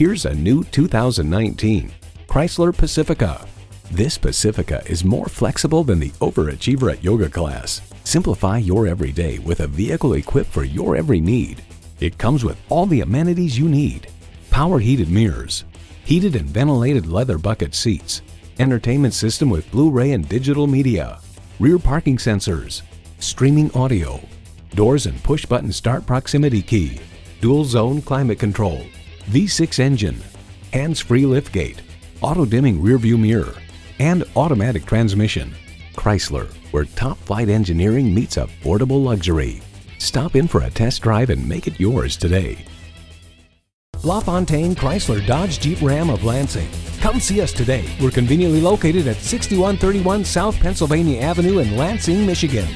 Here's a new 2019 Chrysler Pacifica. This Pacifica is more flexible than the overachiever at yoga class. Simplify your everyday with a vehicle equipped for your every need. It comes with all the amenities you need. Power heated mirrors, heated and ventilated leather bucket seats, entertainment system with Blu-ray and digital media, rear parking sensors, streaming audio, doors and push button start proximity key, dual zone climate control, V6 engine, hands-free liftgate, auto-dimming rearview mirror, and automatic transmission. Chrysler, where top flight engineering meets affordable luxury. Stop in for a test drive and make it yours today. LaFontaine Chrysler Dodge Jeep Ram of Lansing. Come see us today. We're conveniently located at 6131 South Pennsylvania Avenue in Lansing, Michigan.